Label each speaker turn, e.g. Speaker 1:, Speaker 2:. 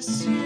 Speaker 1: Christmas.